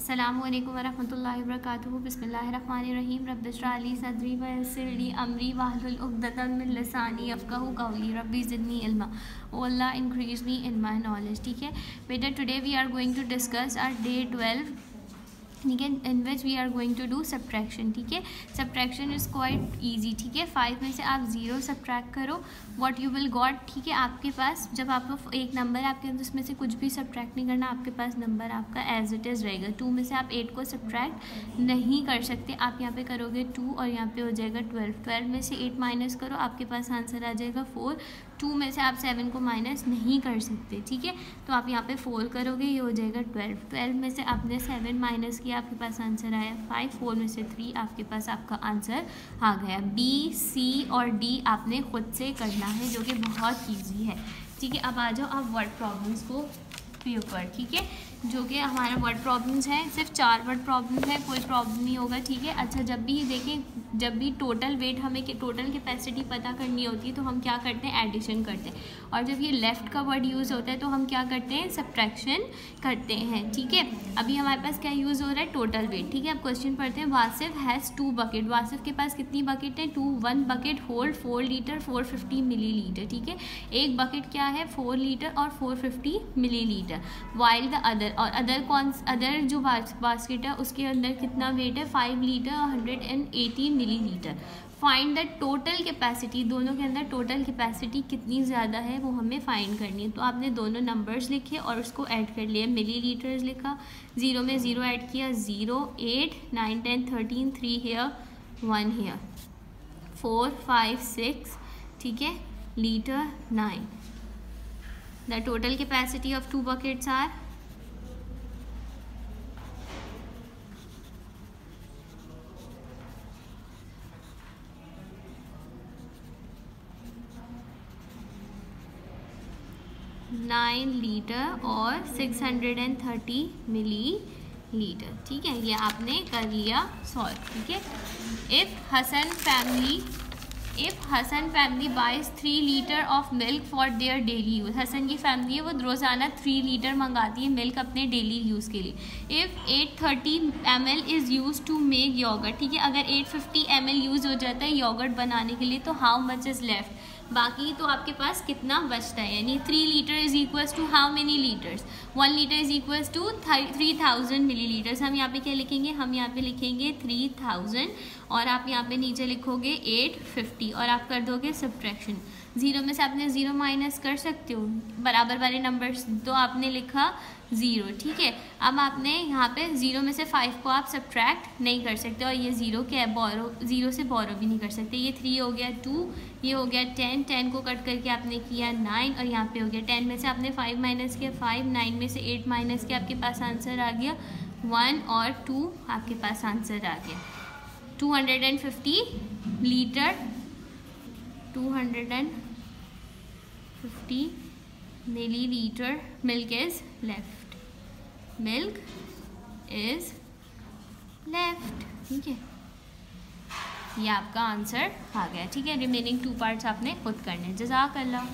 अल्लाम वरहमल वरक बसमीम रबी सदरी वसरी अमरी वाहलतमिलसानी अफ़क़ू कौली रबी ज़िदनी इल्मा अल्लाह increase me in my knowledge ठीक है? बेटा today we are going to discuss our day twelve ठीक है? In which we are going to do subtraction ठीक है? सब्ट्रैक्शन इज़ क्वाइट ईजी ठीक है? फाइव में से आप ज़ीरो सब्ट्रैक्ट करो। वॉट यू विल गॉट ठीक है? आपके पास जब आप एक नंबर आपके अंदर, उसमें से कुछ भी सब्ट्रैक्ट नहीं करना, आपके पास नंबर आपका एज इट इज़ रहेगा। टू में से आप एट को सब्ट्रैक्ट नहीं कर सकते। आप यहाँ पे करोगे टू और यहाँ पे हो जाएगा ट्वेल्व ट्वेल्व में से एट माइनस करो, आपके पास आंसर आ जाएगा फोर टू में से आप सेवन को माइनस नहीं कर सकते, ठीक है? तो आप यहाँ पे फोर करोगे, ये हो जाएगा ट्वेल्व। ट्वेल्व में से आपने सेवन माइनस किया, आपके पास आंसर आया फाइव। फोर में से थ्री, आपके पास आपका आंसर आ गया। बी, सी और डी आपने खुद से करना है, जो कि बहुत ईजी है, ठीक है? अब आ जाओ आप वर्ड प्रॉब्लम्स को पेपर ठीक है? जो कि हमारा वर्ड प्रॉब्लम्स हैं सिर्फ़ चार वर्ड प्रॉब्लम है कोई प्रॉब्लम नहीं होगा ठीक है? अच्छा जब भी देखें जब भी टोटल वेट हमें के, टोटल कैपेसिटी पता करनी होती है तो हम क्या करते हैं? एडिशन करते हैं। और जब ये लेफ़्ट का वर्ड यूज़ होता है तो हम क्या करते हैं? सब्ट्रैक्शन करते हैं ठीक है? अभी हमारे पास क्या यूज़ हो रहा है? टोटल वेट ठीक है? अब क्वेश्चन पढ़ते हैं। Wasif has two bucket Wasif के पास कितनी बकेट है? Two one bucket hold four litre four fifty millilitre ठीक है? एक बकेट क्या है? फोर लीटर और four fifty millilitre while the other और अदर कौन अदर जो बास्केट है, उसके अंदर कितना वेट है? Five litre hundred and eighty millilitre find the total capacity दोनों के अंदर टोटल कैपेसिटी कितनी ज़्यादा है, वो हमें फाइंड करनी है। तो आपने दोनों नंबर्स लिखे और उसको ऐड कर लिया। मिली लीटर्स लिखा। ज़ीरो में ज़ीरो ऐड किया। Zero eight nine ten thirteen three here one here four five six ठीक है? Litre nine the total capacity of two buckets are nine litre और six hundred and thirty millilitre ठीक है, ये आपने कर लिया सॉल्व ठीक है? If Hasan family if Hasan family buys three litre of milk for their daily use Hasan की फैमिली है, वो रोज़ाना थ्री लीटर मंगाती है मिल्क अपने डेली यूज़ के लिए. If eight thirty M L is use to make yogurt ठीक है? अगर eight fifty M L use हो जाता है योगर्ट बनाने के लिए तो हाउ मच इज़ लेफ़्ट बाकी तो आपके पास कितना बचता है? यानी three litre is equals to how many litres one litre is equals to three thousand millilitres हम यहाँ पे क्या लिखेंगे? हम यहाँ पे लिखेंगे थ्री थाउज़ेंड और आप यहाँ पे नीचे लिखोगे एट फिफ्टी और आप कर दोगे सब्ट्रैक्शन ज़ीरो में से आपने ज़ीरो माइनस कर सकते हो। बराबर वाले नंबर्स तो आपने लिखा ज़ीरो, ठीक है? अब आपने यहाँ पे ज़ीरो में से फाइव को आप सब्ट्रैक्ट नहीं कर सकते और ये ज़ीरो क्या बोरो ज़ीरो से बोरो भी नहीं कर सकते। ये थ्री हो गया टू ये हो गया टेन टेन को कट करके आपने किया नाइन और यहाँ पे हो गया टेन में से आपने फाइव माइनस किया फाइव नाइन में से एट माइनस किया, आपके पास आंसर आ गया वन और टू आपके पास आंसर आ गया। Two hundred and fifty litre two hundred and fifty milliliter milk is left. Milk is left. ठीक है? ये आपका आंसर आ गया। ठीक है? रिमेनिंग टू पार्ट्स आपने खुद करने जजाक अल्लाह।